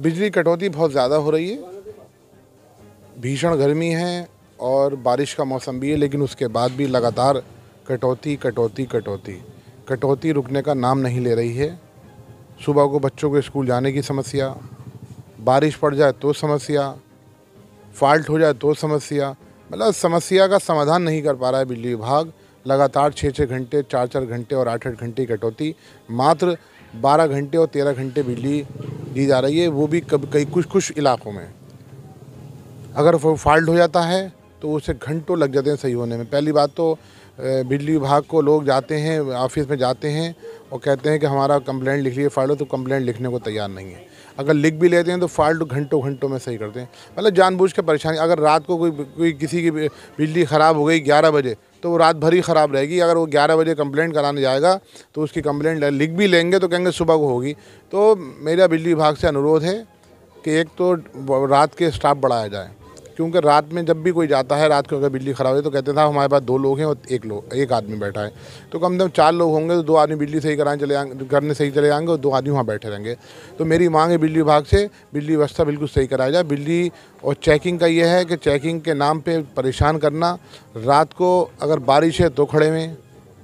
बिजली कटौती बहुत ज़्यादा हो रही है। भीषण गर्मी है और बारिश का मौसम भी है, लेकिन उसके बाद भी लगातार कटौती कटौती कटौती। कटौती रुकने का नाम नहीं ले रही है। सुबह को बच्चों को स्कूल जाने की समस्या, बारिश पड़ जाए तो समस्या, फॉल्ट हो जाए तो समस्या। मतलब समस्या का समाधान नहीं कर पा रहा है बिजली विभाग। लगातार छः छः घंटे चार चार घंटे और आठ आठ घंटे कटौती। मात्र बारह घंटे और तेरह घंटे बिजली दी जा रही है, वो भी कभी कई कुछ कुछ इलाकों में। अगर वो फॉल्ट हो जाता है तो उसे घंटों लग जाते हैं सही होने में। पहली बात तो बिजली विभाग को लोग जाते हैं, ऑफ़िस में जाते हैं, और कहते हैं कि हमारा कंप्लेंट लिख लिए फॉल्ट हो तो कंप्लेंट लिखने को तैयार नहीं है। अगर लिख भी लेते हैं तो फॉल्ट घंटों घंटों में सही करते हैं। मतलब जानबूझ के परेशानी, अगर रात को कोई कोई किसी की बिजली ख़राब हो गई ग्यारह बजे तो वो रात भर ही ख़राब रहेगी। अगर वो ग्यारह बजे कंप्लेंट कराने जाएगा तो उसकी कंप्लेंट लिख भी लेंगे तो कहेंगे सुबह को होगी। तो मेरा बिजली विभाग से अनुरोध है कि एक तो रात के स्टाफ बढ़ाया जाए। क्योंकि रात में जब भी कोई जाता है, रात को अगर बिजली ख़राब है तो कहते था हमारे पास दो लोग हैं और एक लोग एक आदमी बैठा है। तो कम से कम चार लोग होंगे तो दो आदमी बिजली सही कराने चले जाएँगे करने सही चले जाएँगे और दो आदमी वहाँ बैठे रहेंगे। तो मेरी मांग है बिजली विभाग से, बिजली व्यवस्था बिल्कुल सही कराया जाए। बिजली और चेकिंग का ये है कि चेकिंग के नाम पर परेशान करना। रात को अगर बारिश है तो खड़े में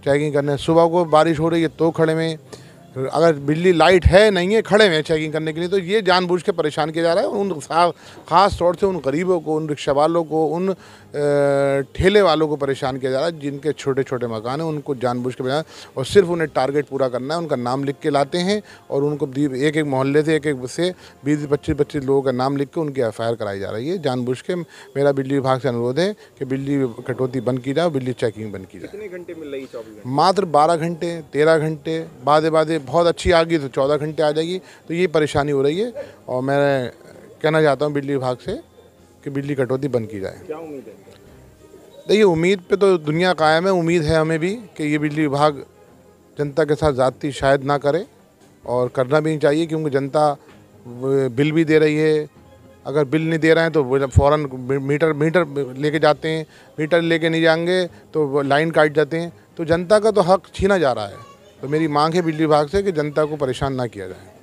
चेकिंग करने। सुबह को बारिश हो रही है तो खड़े में अगर बिजली लाइट है नहीं है खड़े हैं चेकिंग करने के लिए तो ये जानबूझ के परेशान किया जा रहा है। उन ख़ास तौर से उन गरीबों को उन रिक्शा वालों को उन ठेले वालों को परेशान किया जा रहा है जिनके छोटे छोटे मकान हैं उनको जानबूझ के बजाय और सिर्फ़ उन्हें टारगेट पूरा करना है उनका नाम लिख के लाते हैं और उनको एक एक मोहल्ले से एक एक से बीस पच्चीस पच्चीस लोगों का नाम लिख के उनकी एफ़ कराई जा रही है। जानबूझ के मेरा बिजली विभाग से अनुरोध है कि बिजली कटौती बंद की जाए बिजली चेकिंग बंद की जाए। कितने घंटे मिल रही मात्र बारह घंटे तेरह घंटे बाद बाद बहुत अच्छी आ गई तो चौदह घंटे आ जाएगी। तो ये परेशानी हो रही है और मैं कहना चाहता हूँ बिजली विभाग से कि बिजली कटौती बंद की जाए। क्या उम्मीद है? देखिए उम्मीद पे तो दुनिया कायम है। उम्मीद है हमें भी कि ये बिजली विभाग जनता के साथ ज़्यादती शायद ना करे और करना भी नहीं चाहिए क्योंकि जनता बिल भी दे रही है। अगर बिल नहीं दे रहे हैं तो फ़ौर मीटर मीटर लेके जाते हैं। मीटर लेके नहीं जाएँगे तो लाइन काट जाते हैं। तो जनता का तो हक छीना जा रहा है। तो मेरी मांग है बिजली विभाग से कि जनता को परेशान ना किया जाए।